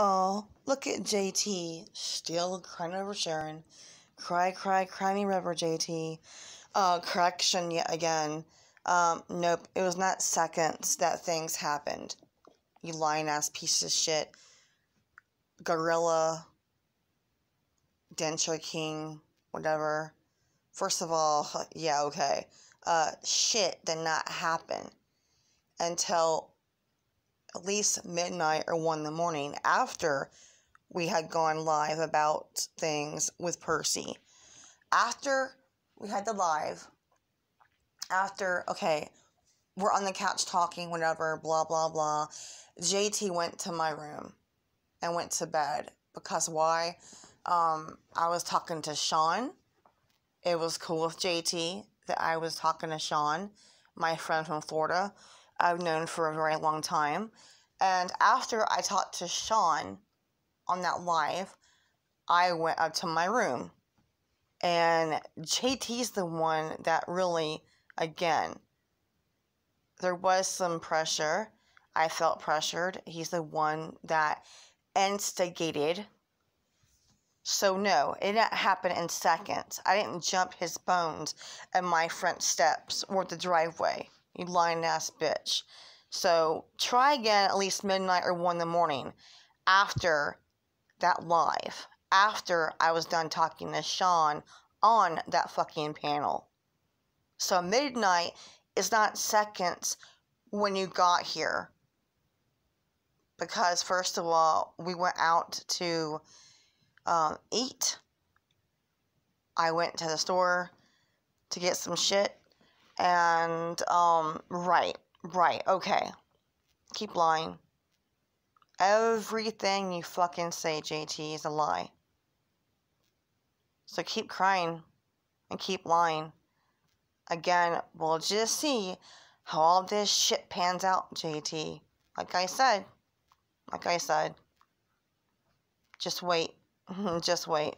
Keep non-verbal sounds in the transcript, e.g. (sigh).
Oh, look at JT, still crying over Sharon. Cry, cry, cry me river, JT. Uh, correction yet again. Um, nope, it was not seconds that things happened. You lying ass piece of shit. Gorilla. Denture King, whatever. First of all, (laughs) yeah, okay. Uh, shit did not happen until at least midnight or one in the morning after we had gone live about things with Percy. After we had the live, after, okay, we're on the couch talking, whatever, blah, blah, blah. JT went to my room and went to bed because why? Um, I was talking to Sean. It was cool with JT that I was talking to Sean, my friend from Florida. I've known for a very long time. And after I talked to Sean on that live, I went up to my room. And JT's the one that really, again, there was some pressure. I felt pressured. He's the one that instigated. So, no, it didn't happen in seconds. I didn't jump his bones in my front steps or the driveway. You lying ass bitch. So try again at least midnight or one in the morning after that live, after I was done talking to Sean on that fucking panel. So midnight is not seconds when you got here. Because, first of all, we went out to um, eat. I went to the store to get some shit. And, um, right, right, okay. Keep lying. Everything you fucking say, JT, is a lie. So keep crying and keep lying. Again, we'll just see how all this shit pans out, JT. Like I said, like I said, just wait. (laughs) just wait.